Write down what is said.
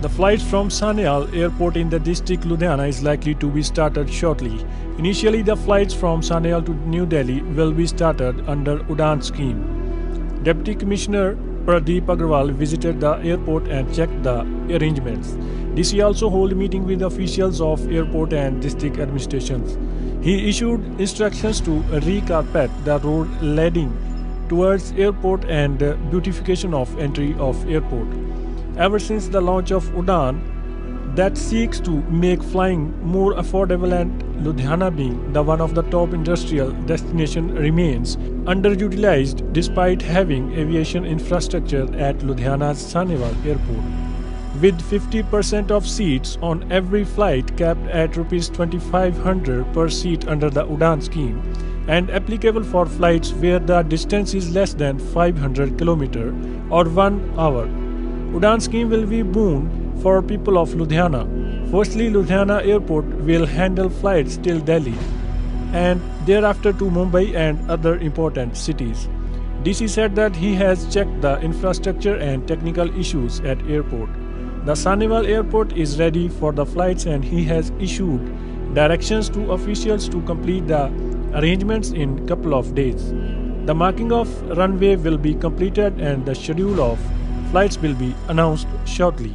The flights from Sahnewal Airport in the district Ludhiana is likely to be started shortly. Initially, the flights from Sahnewal to New Delhi will be started under Udan scheme. Deputy Commissioner Pradeep Agrawal visited the airport and checked the arrangements. DC also held meeting with officials of airport and district administrations. He issued instructions to recarpet the road leading towards airport and beautification of entry of airport ever since the launch of Udan that seeks to make flying more affordable and Ludhiana being the one of the top industrial destination remains underutilized despite having aviation infrastructure at Ludhiana's Sahnewal airport. With 50% of seats on every flight capped at Rs 2500 per seat under the Udan scheme and applicable for flights where the distance is less than 500 km or 1 hour Udan scheme will be boon for people of Ludhiana. Firstly, Ludhiana Airport will handle flights till Delhi and thereafter to Mumbai and other important cities. DC said that he has checked the infrastructure and technical issues at airport. The Sahnewal airport is ready for the flights and he has issued directions to officials to complete the arrangements in couple of days. The marking of runway will be completed and the schedule of Flights will be announced shortly.